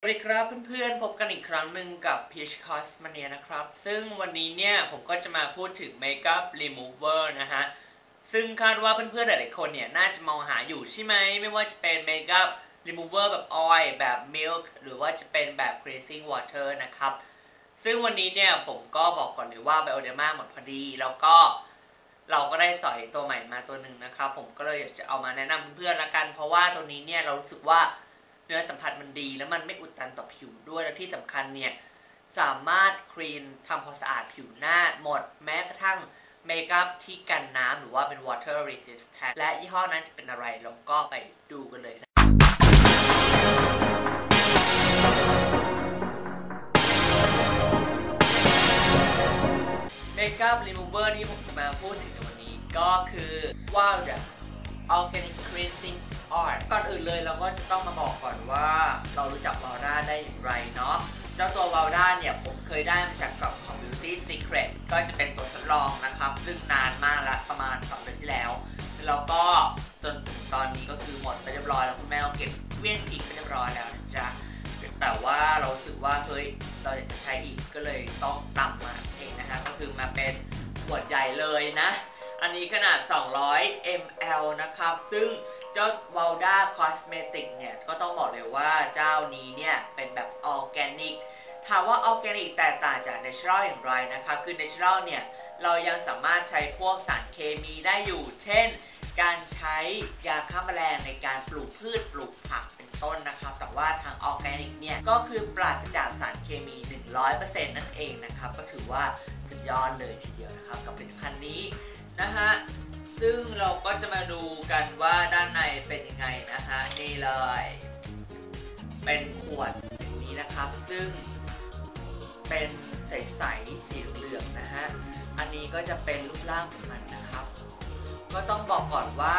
สวัสดีครับเพื่อนๆพบกันอีกครั้งหนึ่งกับ Peach Cosmania นะครับ ซึ่งวันนี้เนี่ยผมก็จะมาพูดถึง Makeup Remover นะฮะ ซึ่งคาดว่าเพื่อนๆหลายๆคนเนี่ยน่าจะมองหาอยู่ใช่ไหม ไม่ว่าจะเป็น Makeup Remover แบบ Oil แบบ Milk หรือว่าจะเป็นแบบ Cleansing Water นะครับ ซึ่งวันนี้เนี่ยผมก็บอกก่อนเลยว่า Bioderma หมดพอดี แล้วก็เราก็ได้สอยตัวใหม่มาตัวหนึ่งนะครับ ผมก็เลยอยากจะเอามาแนะนำเพื่อนๆละกัน เพราะว่าตัวนี้เนี่ยเรารู้สึกว่า เนื้อสัมผัสมันดี แล้วมันไม่อุดตันต่อผิวด้วยและที่สำคัญเนี่ยสามารถ clean ทำความสะอาดผิวหน้าหมดแม้กระทั่งเมคอัพที่กันน้ำหรือว่าเป็น water resistant และยี่ห้อนั้นจะเป็นอะไรเราก็ไปดูกันเลยนะเมคอัพรีมูเวอร์ที่ผมจะมาพูดถึงในวันนี้ก็คือว่า organic cleansing ก่อนอื่นเลยเราก็จะต้องมาบอกก่อนว่าเรารู้จักวาร่าได้อย่างไรเนาะเจ้าตัววาร่าเนี่ยผมเคยได้มาจากกล่องของ Beauty Secret ก็จะเป็นตัวทดลองนะครับ ซึ่งนานมากแล้วประมาณ2เดือนที่แล้วแล้วก็จนถึงตอนนี้ก็คือหมดไปเรียบร้อยแล้วคุณแม่ก็เก็บเวียนทิ้งไปเรียบร้อยแล้วนะจ๊ะแต่ว่าเราสึกว่าเฮ้ยเราอยากจะใช้อีกก็เลยต้องตำมาเองนะฮะก็คือมาเป็นขวดใหญ่เลยนะ อันนี้ขนาด 200 ml นะครับ ซึ่ง จ้า w a l d a Cosmetic เนี่ย ก็ต้องบอกเลยว่าเจ้านี้เนี่ย เป็นแบบออร์แกนิกถามว่าออร์แกนิกแตกต่างจาก natural อย่างไรนะครับ คือ natural เนี่ย เรายังสามารถใช้พวกสารเคมีได้อยู่ เช่น การใช้ยาฆ่าแมลงในการปลูกพืชปลูกผักเป็นต้นนะครับ แต่ว่าทางออร์แกนิกเนี่ย ก็คือปราศจากสารเคมี 100%นั่นเองนะครับ ก็ถือว่าสุดยอดเลยทีเดียวนะครับ กับผลิตภัณฑ์นี้นะฮะ ซึ่งเราก็จะมาดูกันว่าด้านในเป็นยังไงนะฮะนี่เลย เป็นขวดอย่างนี้นะครับ ซึ่งเป็นใสๆสีเหลืองนะฮะ อันนี้ก็จะเป็นรูปร่างของมันนะครับ ก็ต้องบอกก่อนว่า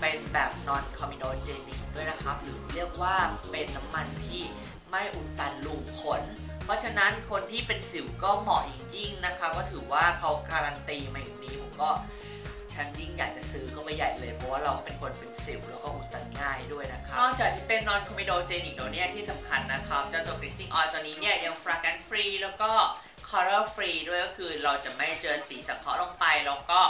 เป็นแบบ non comedogenic ด้วยนะครับ หรือเรียกว่าเป็นน้ำมันที่ไม่อุดตันรูขน เพราะฉะนั้นคนที่เป็นสิวก็เหมาะอย่างยิ่งนะคะก็ถือว่าเขาการันตีมาอย่างนี้ผมก็ นยิ่งอยากจะซื้อก็ไปใหญ่เลยเพราะว่าเราเป็นคนเป็นสิวแล้วก็อุดตันง่ายด้วยนะครับนอกจากที่เป็น non comedogenic แล้วเนี่ยที่สำคัญนะครับเจ้าตัว cleansing oil ตัวนี้เนี่ยยัง fragrance free แล้วก็ color free ด้วยก็คือเราจะไม่เจอสีสังเคราะห์ลงไปแล้วก็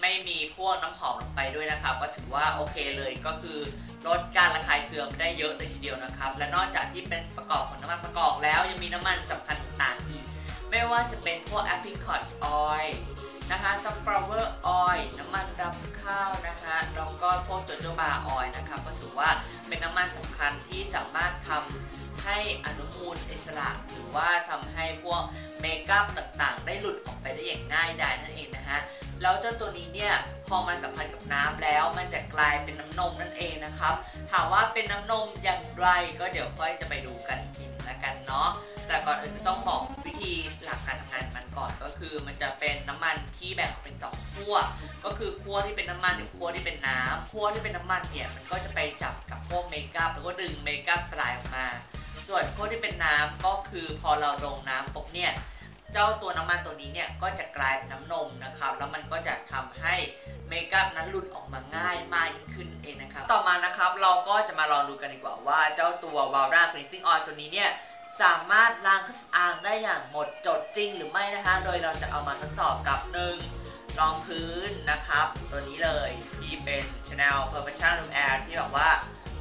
ไม่มีพวกน้ำหอมลงไปด้วยนะครับ ก็ถือว่าโอเคเลยก็คือลดการระคายเคืองได้เยอะเลยทีเดียวนะครับ และนอกจากที่เป็นประกอบของน้ำมันประกอบแล้วยังมีน้ำมันสำคัญต่างอีก ไม่ว่าจะเป็นพวก apricot oil นะคะ sunflower oil น้ำมันรำข้าวนะคะแล้วก็พวก jojoba oil นะคะก็ถือว่าเป็นน้ำมันสำคัญที่สามารถทำให้อนุมูลอิสระ หรือว่าทำให้พวกเมคอัพต่างๆ ได้หลุดออกไปได้อย่างง่ายดายนั่นเองนะคะ แล้วเจ้าตัวนี้เนี่ยพอมันสัมพันธ์กับน้ำแล้ว มันจะกลายเป็นน้ำนมนั่นเองนะครับ ถามว่าเป็นน้ำนมอย่างไรก็เดี๋ยวค่อยจะไปดูกันอีกทีหนึงแล้วกันเนาะแต่ก่อนอื่นต้องบอกวิธีหลักการทำงานมันก่อนก็คือ มันจะเป็นน้ำมันที่แบ่งออกเป็นสองขั้วก็คือขั้วที่เป็นน้ำมันกับขั้วที่เป็นน้ำขั้วที่เป็นน้ำมันเนี่ยมันก็จะไปจับกับพวกเมคอัพแล้วก็ดึงเมคอัพสลายออกมา ส่วนขั้วที่เป็นน้ำก็คือพอเราลงน้ำปุ๊บเนี่ย เจ้าตัวน้ำมันตัวนี้เนี่ยก็จะกลายเป็นน้ำนมนะครับ แล้วมันก็จะทำให้เมคอัพนั้นหลุดออกมาง่ายมากยิ่งขึ้นเองนะครับ ต่อมานะครับเราก็จะมาลองดูกันดีกว่าว่าเจ้าตัว w a l d a Cleansing Oil ตัวนี้เนี่ยสามารถล้างเครื่องสำอางได้อย่างหมดจดจริงหรือไม่นะคะ โดยเราจะเอามาทดสอบกับหนึ่งรองพื้นนะครับ ตัวนี้เลยที่เป็น Chanel Perfection Room Air ที่แบบว่า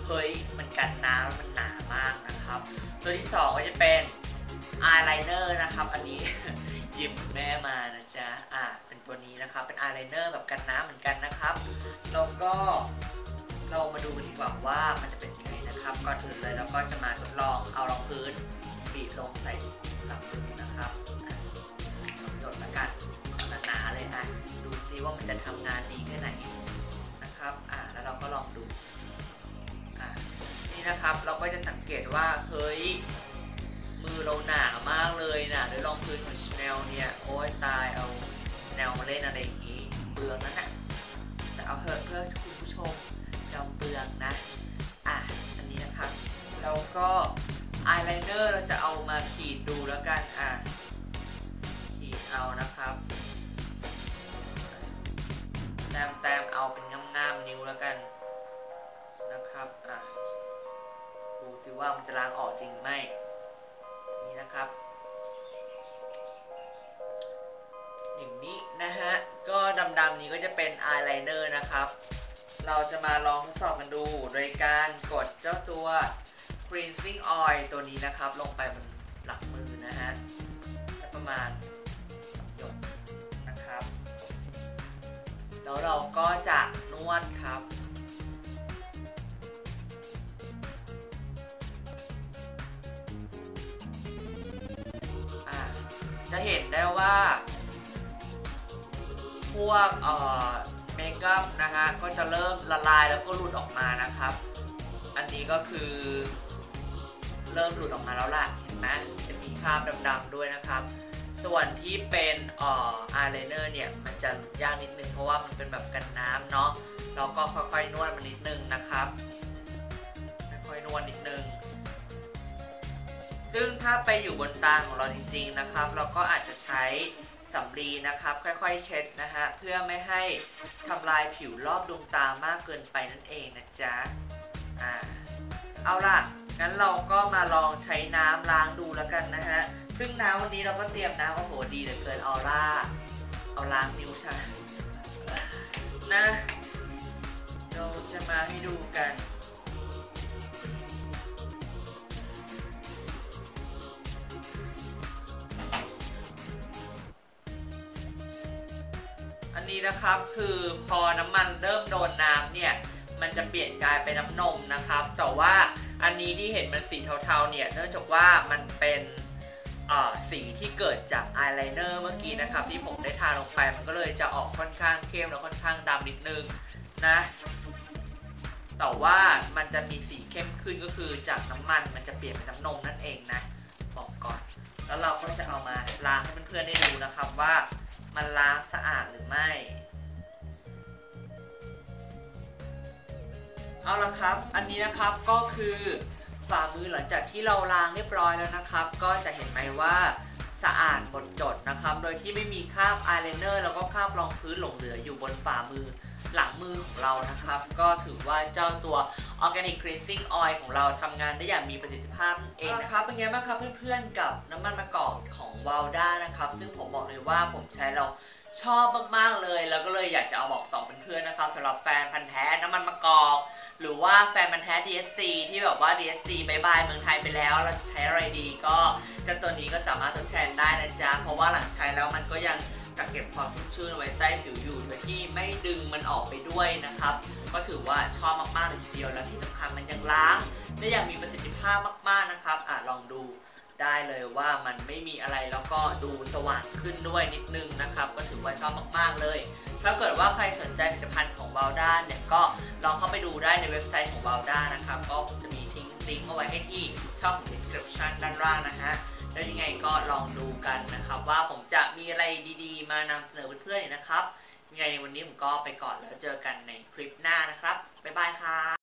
เฮ้ยมันกันน้ำมันหนามากนะครับ ตัวที่สองก็จะเป็น อายไลเนอร์นะครับ อันนี้หยิบคุณแม่มานะจ๊ะ อ่า เป็นตัวนี้นะครับ เป็นอายไลเนอร์แบบกันน้ำเหมือนกันนะครับ แล้วก็เรามาดูกันดีกว่าว่ามันจะเป็นยังไงนะครับ ก่อนอื่นเลยเราก็จะมาทดลองเอารองพื้นบีบลงใส่หลังมือนะครับอะหยดละกันหนาๆเลยอะ ดูซิว่ามันจะทำงานดีแค่ไหนนะครับ อ่า แล้วเราก็ลองดู อ่า นี่นะครับ เราก็จะสังเกตว่า เฮ้ย มือเราหนามากเลยนะด้วยรองพื้นของชาแนลเนี่ย โอ้ยตายเอาชาแนลมาเล่นอะไรอย่างนี้เปลืองนั่นแหะแต่เอาเถอะเพื่อคุณผู้ชมเราเปลืองนะ อะ อันนี้นะครับแล้วก็อายไลเนอร์เราจะเอามาขีดดูแล้วกัน อะ ขีดเอานะครับแต้มแต้มเอาเป็นง่ามๆนิ้วแล้วกันนะครับ อะ ดูซิว่ามันจะล้างออกจริงไหม ก็ดำๆนี้ก็จะเป็นอายไลเนอร์นะครับ เราจะมาลองทดสอบกันดูโดยการกดเจ้าตัว cleansing oil ตัวนี้นะครับ ลงไปบนหลังมือนะฮะจะประมาณหยดนะครับ แล้วเราก็จะนวดครับจะเห็นได้ว่า พวกเมคอัพนะฮะก็จะเริ่มละลายแล้วก็หลุดออกมานะครับ อันนี้ก็คือเริ่มหลุดออกมาแล้วล่ะ เห็นไหมจะมีคราบดำๆด้วยนะครับ ส่วนที่เป็นอ่ออายไลเนอร์เนี่ยมันจะยากนิดนึงเพราะว่ามันเป็นแบบกันน้ำเนาะเราก็ค่อยๆนวดมันนิดนึงนะครับ ค่อยๆนวดนิดนึง ซึ่งถ้าไปอยู่บนตาของเราจริงๆนะครับ เราก็อาจจะใช้สำลีนะครับ ค่อยๆ เช็ดนะฮะเพื่อไม่ให้ทำลายผิวรอบดวงตามากเกินไปนั่นเองนะจ๊ะอ่าเอาล่ะงั้นเราก็มาลองใช้น้ำล้างดูแล้วกันนะฮะซึ่งน้ำวันนี้เราก็เตรียมน้ำโอ้โหดีเหลือเกินออร่าเอาล้างนิ้วฉันนะเราจะมาให้ดูกัน นี้นะครับ คือพอน้ำมันเริ่มโดนน้ำเนี่ยมันจะเปลี่ยนกลายเป็นน้ำนมนะครับ แต่ว่าอันนี้ที่เห็นมันสีเทาๆเนี่ยเนื่องจากว่ามันเป็นสีที่เกิดจากอายไลเนอร์เมื่อกี้นะครับ ที่ผมได้ทาลงไปมันก็เลยจะออกค่อนข้างเข้มแล้วค่อนข้างดำนิดนึงนะแต่ว่ามันจะมีสีเข้มขึ้นก็คือจากน้ำมันมันจะเปลี่ยนเป็นน้ำนมนั่นเองนะบอกก่อน แล้วเราก็จะเอามาล้างให้เพื่อนๆได้ดูนะครับว่า มันล้างสะอาดหรือไม่ เอาละครับ อันนี้นะครับก็คือฝ่ามือหลังจากที่เราล้างเรียบร้อยแล้วนะครับ ก็จะเห็นไหมว่าสะอาดหมดจดนะครับ โดยที่ไม่มีคราบอายไลเนอร์แล้วก็คราบรองพื้นหลงเหลืออยู่บนฝ่ามือ มือของเรานะครับ ก็ถือว่าเจ้าตัว Organic Cleansing Oil ของเราทำงานได้อย่างมีประสิทธิภาพเองนะครับเป็นไงบ้างครับเพื่อนๆกับน้ำมันมะกอกของ w a l d a นะครับ ซึ่งผมบอกเลยว่าผมใช้เราชอบมากๆเลย แล้วก็เลยอยากจะเอาบอกต่อเพื่อนๆนะครับสำหรับแฟนพันธ์แท้น้ำมันมะกอกหรือว่าแฟนมันแท้ DSC ที่แบบว่า DSC บายบายเมืองไทยไปแล้ว เราจะใช้อะไรดีก็เจ้าตัวนี้ก็สามารถทดแทนได้นะจ๊ะ เพราะว่าหลังใช้แล้วมันก็ยัง กักเก็บความชุ่มชื้นไว้ใต้ผิวอยู่โดยที่ไม่ดึงมันออกไปด้วยนะครับ ก็ถือว่าชอบมากๆเลยทีเดียวและที่สำคัญมันยังล้างได้อย่างมีประสิทธิภาพมากๆนะครับอะลองดูได้เลยว่ามันไม่มีอะไรแล้วก็ดูสว่างขึ้นด้วยนิดนึงนะครับ ก็ถือว่าชอบมากๆเลย ถ้าเกิดว่าใครสนใจผลิตภัณฑ์ของ w a l d a เนี่ยก็ลองเข้าไปดูได้ในเว็บไซต์ของ w a l d a นะครับ ก็จะมีทิ้งลิงก์เอาไว้ให้ที่ช่อง description ด้านล่างนะฮะ แล้วยังไงก็ลองดูกันนะครับ ว่าผมจะมีอะไรดีๆ มานำเสนอเพื่อนๆนะครับยังไงวันนี้ผมก็ไปก่อนแล้วเจอกันในคลิปหน้านะครับบ๊ายบายครับ